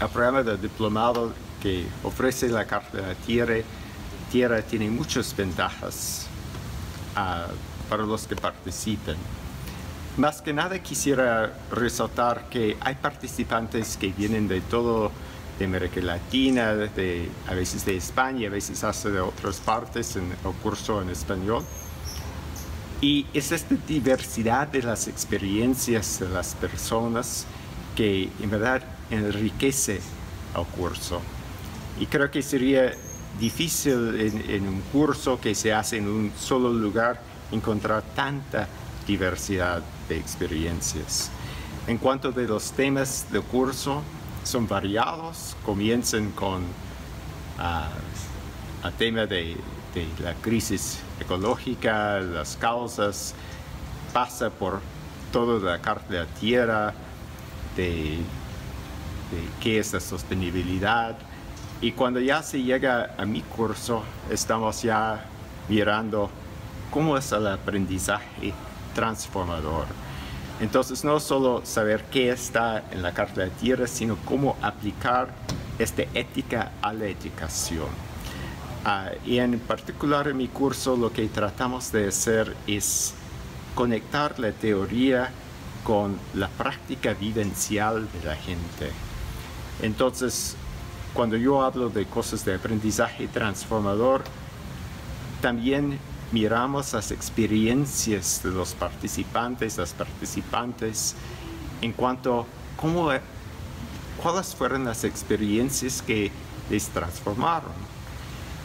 el programa de diplomado que ofrece la la Tierra, tierra tiene muchas ventajas uh, para los que participen. Más que nada quisiera resaltar que hay participantes que vienen de todo de América Latina, de, a veces de España, a veces hasta de otras partes en el curso en español. Y es esta diversidad de las experiencias de las personas que en verdad enriquece el curso. Y creo que sería difícil en, un curso que se hace en un solo lugar encontrar tanta diversidad de experiencias. En cuanto de los temas del curso, son variados, comienzan con el tema de, de, la crisis ecológica, las causas, pasa por toda la carta de la tierra, de, de qué es la sostenibilidad, y cuando ya se llega a mi curso, estamos ya mirando cómo es el aprendizaje transformador. Entonces, no solo saber qué está en la Carta de Tierra, sino cómo aplicar esta ética a la educación. Uh, y en particular en mi curso lo que tratamos de hacer es conectar la teoría con la práctica vivencial de la gente. Entonces, cuando yo hablo de cosas de aprendizaje transformador, también miramos las experiencias de los participantes, las participantes, en cuanto a cómo, cuáles fueron las experiencias que les transformaron.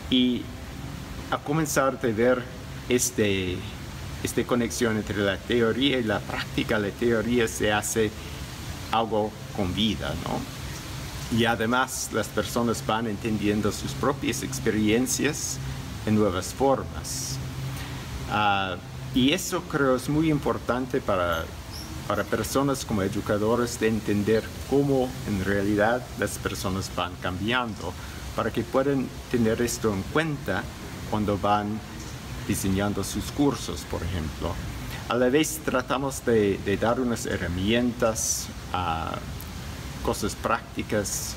Y a comenzar a ver este, esta conexión entre la teoría y la práctica, la teoría se hace algo con vida, ¿no? Y además las personas van entendiendo sus propias experiencias en nuevas formas. Uh, y eso creo es muy importante para, para personas como educadores de entender cómo en realidad las personas van cambiando, para que puedan tener esto en cuenta cuando van diseñando sus cursos, por ejemplo. A la vez tratamos de, de dar unas herramientas, uh, cosas prácticas,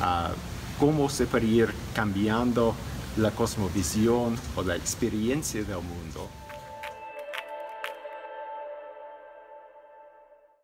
uh, cómo se puede ir cambiando la cosmovisión o la experiencia del mundo.